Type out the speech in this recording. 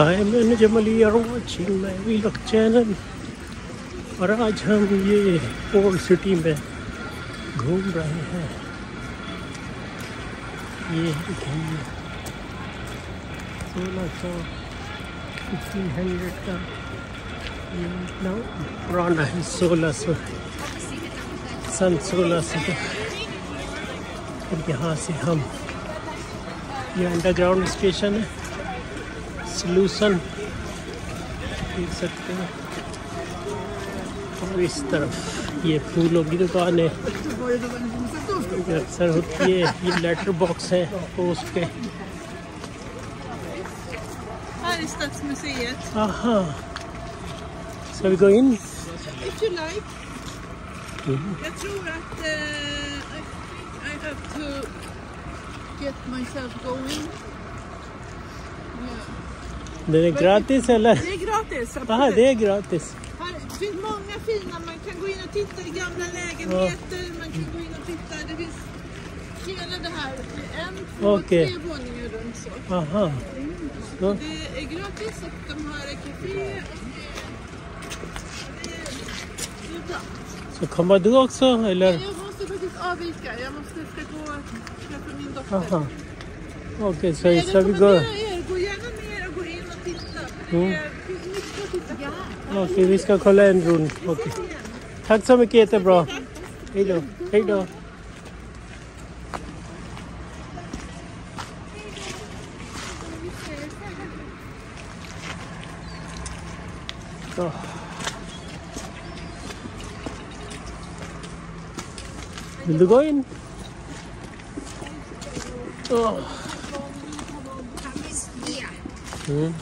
Hi, मैं जमली are watching my vlog channel और आज हम ये ओल्ड सिटी में घूम रहे हैं। ये देखिए सोलह सौ फिफ्टीन हंड्रेड का ये इतना पुराना है सोलह सौ। सन सोलह सौ। यहाँ से हम ये अंडरग्राउंड स्टेशन है। सलूशन देख सकते हैं। और इस तरफ़ ये फूलों की दुकान है। अक्सर होती है ये लेटर बॉक्स है पोस्ट के हाँ ska vi gå in? If you like. Jag tror att eh, I, I have to get myself going. Yeah. det är gratis eller Det är gratis. aha absolut. det är gratis Här finns många fina. Man kan gå in och titta i gamla lägenheter. Man kan gå in och titta. Det finns hela det här. Det är En, två, Okej. tre våningar runt så. aha Ja. Det är gratis och de har café. Och det, är, det är bra. så kommer du också eller Jag måste faktiskt avvika. Jag måste ska gå Aha. Okay, so it's a good. Hmm? Okay, vi ska kolla en rund. Okay. thanks så mycket, jättebra. Hej då. Hej då. Så. Vill du go in? 嗯。